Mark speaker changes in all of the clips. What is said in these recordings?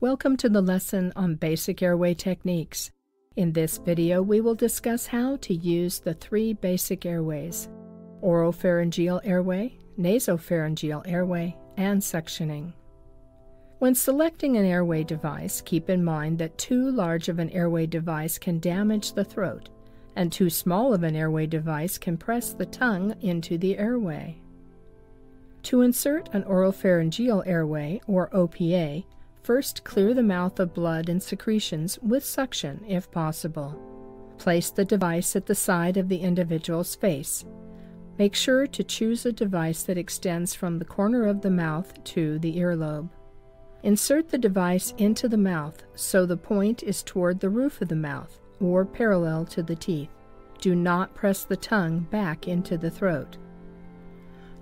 Speaker 1: Welcome to the lesson on basic airway techniques. In this video, we will discuss how to use the three basic airways oropharyngeal airway, nasopharyngeal airway, and suctioning. When selecting an airway device, keep in mind that too large of an airway device can damage the throat, and too small of an airway device can press the tongue into the airway. To insert an oropharyngeal airway, or OPA, first clear the mouth of blood and secretions with suction if possible. Place the device at the side of the individual's face. Make sure to choose a device that extends from the corner of the mouth to the earlobe. Insert the device into the mouth so the point is toward the roof of the mouth or parallel to the teeth. Do not press the tongue back into the throat.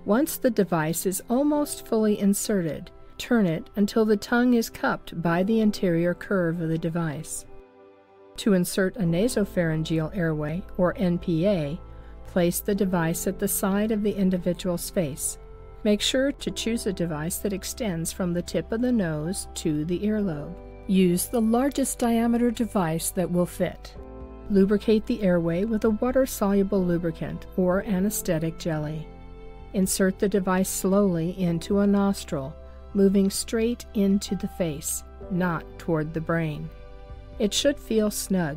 Speaker 1: Once the device is almost fully inserted, turn it until the tongue is cupped by the anterior curve of the device. To insert a nasopharyngeal airway, or NPA, place the device at the side of the individual's face Make sure to choose a device that extends from the tip of the nose to the earlobe. Use the largest diameter device that will fit. Lubricate the airway with a water soluble lubricant or anesthetic jelly. Insert the device slowly into a nostril, moving straight into the face, not toward the brain. It should feel snug.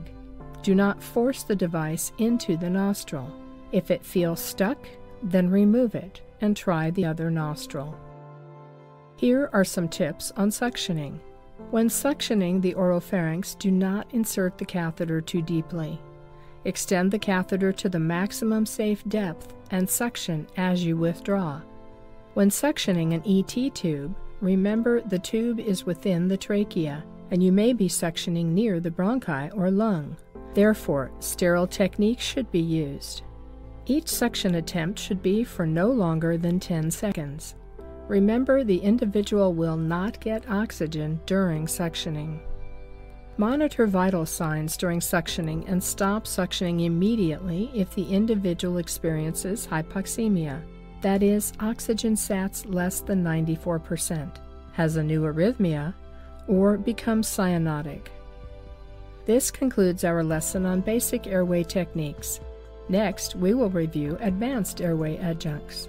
Speaker 1: Do not force the device into the nostril. If it feels stuck, then remove it and try the other nostril. Here are some tips on suctioning. When suctioning the oropharynx, do not insert the catheter too deeply. Extend the catheter to the maximum safe depth and suction as you withdraw. When suctioning an ET tube, remember the tube is within the trachea and you may be suctioning near the bronchi or lung. Therefore, sterile techniques should be used. Each suction attempt should be for no longer than 10 seconds. Remember, the individual will not get oxygen during suctioning. Monitor vital signs during suctioning and stop suctioning immediately if the individual experiences hypoxemia, that is, oxygen sats less than 94%, has a new arrhythmia, or becomes cyanotic. This concludes our lesson on basic airway techniques. Next, we will review advanced airway adjuncts.